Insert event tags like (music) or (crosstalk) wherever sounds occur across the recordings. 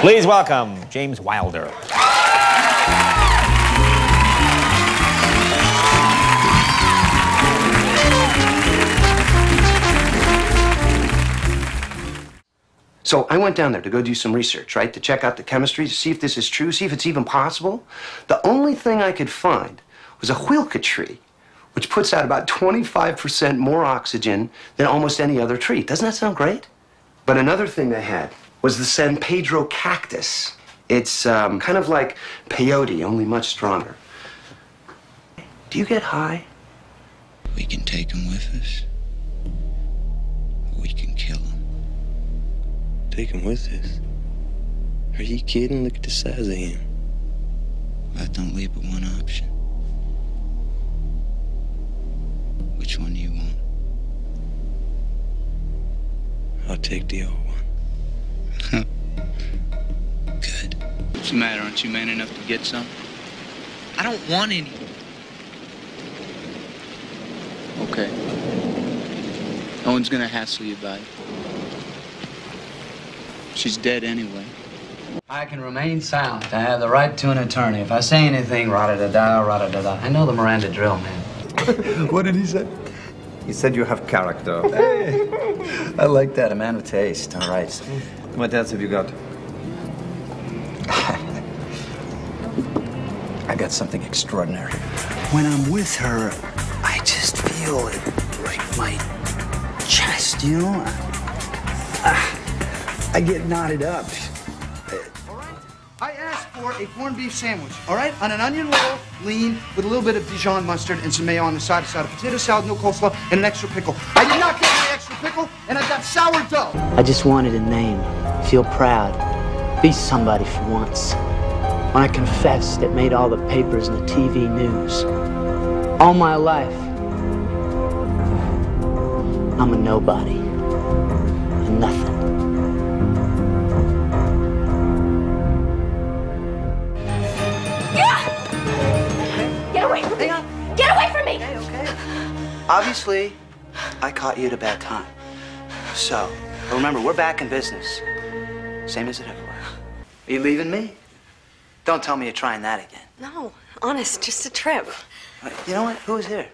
Please welcome James Wilder. So I went down there to go do some research, right? To check out the chemistry, to see if this is true, see if it's even possible. The only thing I could find was a huilca tree, which puts out about 25% more oxygen than almost any other tree. Doesn't that sound great? But another thing they had was the San Pedro cactus. It's um, kind of like peyote, only much stronger. Do you get high? We can take him with us. We can kill him. Take him with us. Are you kidding? Look at the size of him. That don't leave but one option. Which one do you want? I'll take the old one. What's the matter? Aren't you man enough to get some? I don't want any. Okay. No one's gonna hassle you about it. She's dead anyway. I can remain silent. I have the right to an attorney. If I say anything, rada-da-da, rada-da-da. I know the Miranda drill, man. (laughs) what did he say? He said you have character. (laughs) Hey, I like that. A man with taste. All right. What else have you got? Got something extraordinary. When I'm with her, I just feel it break my chest, you know? I, I get knotted up. I asked for a corned beef sandwich, all right? On an onion roll, lean, with a little bit of Dijon mustard and some mayo on the side, a side of potato salad, no coleslaw, and an extra pickle. I did not get my extra pickle, and I got sourdough. I just wanted a name, feel proud, be somebody for once. When I confessed, it made all the papers and the TV news. All my life, I'm a nobody, a nothing. Get away from me! Get away from me! Obviously, I caught you at a bad time. So, remember, we're back in business. Same as it ever was. Are you leaving me? Don't tell me you're trying that again. No, honest, just a trip. You know what? Who was here?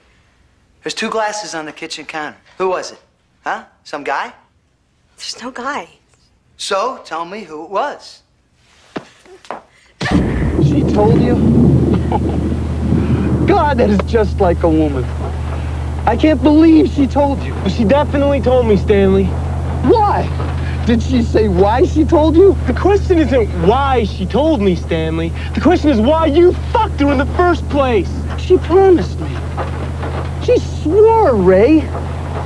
There's two glasses on the kitchen counter. Who was it? Huh? Some guy? There's no guy. So, tell me who it was. She told you? (laughs) God, that is just like a woman. I can't believe she told you. She definitely told me, Stanley. Why? Did she say why she told you? The question isn't why she told me, Stanley. The question is why you fucked her in the first place. She promised me. She swore, Ray.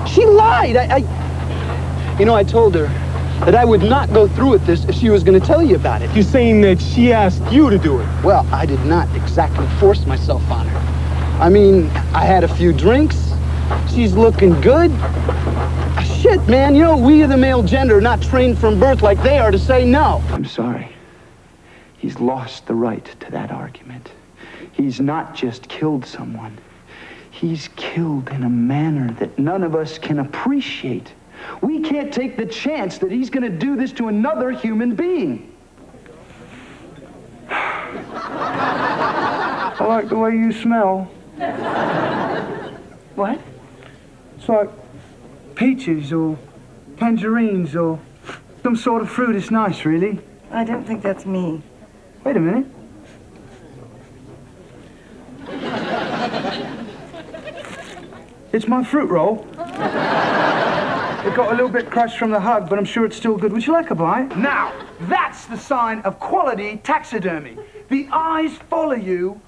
She lied. I, I, you know, I told her that I would not go through with this if she was going to tell you about it. You're saying that she asked you to do it? Well, I did not exactly force myself on her. I mean, I had a few drinks. She's looking good. Shit, man, you know, we of the male gender are not trained from birth like they are to say no. I'm sorry. He's lost the right to that argument. He's not just killed someone. He's killed in a manner that none of us can appreciate. We can't take the chance that he's going to do this to another human being. I like the way you smell. What? It's like peaches or tangerines or some sort of fruit. It's nice, really. I don't think that's me. Wait a minute. It's my fruit roll. It got a little bit crushed from the hug, but I'm sure it's still good. Would you like a bite? Now, that's the sign of quality taxidermy. The eyes follow you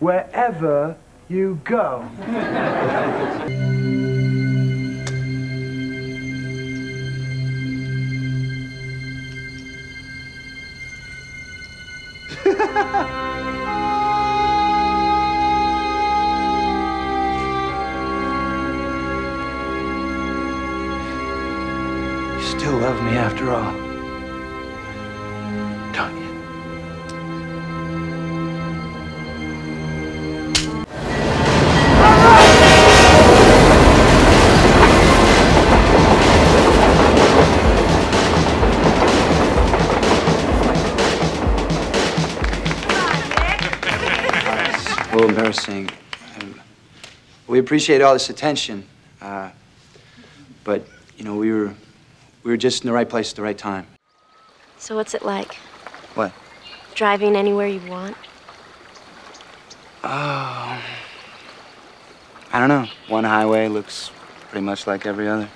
wherever you go. (laughs) You still love me after all. Don't you? Embarrassing. We appreciate all this attention, uh, but you know we were we were just in the right place at the right time. So what's it like? What? Driving anywhere you want? Oh, I don't know. One highway looks pretty much like every other.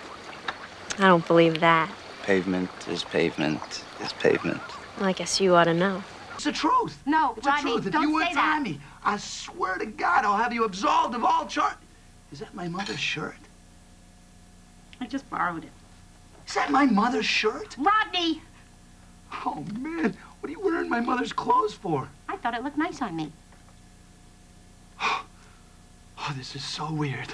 I don't believe that. Pavement is pavement is pavement. Well, I guess you ought to know. It's the truth. No, It's Rodney, the truth. If don't you say would that. tie me, I swear to God, I'll have you absolved of all charge. Is that my mother's shirt? I just borrowed it. Is that my mother's shirt? Rodney! Oh, man. What are you wearing my mother's clothes for? I thought it looked nice on me. (gasps) Oh, this is so weird.